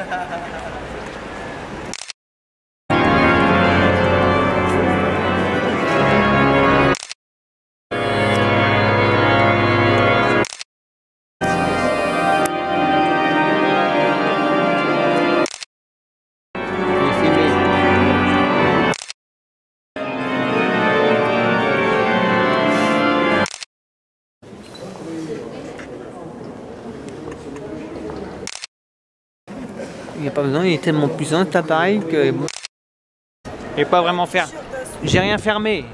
ハハハハ! Il n'y a pas besoin, il est tellement puissant cet appareil que. Et pas vraiment faire. J'ai rien fermé.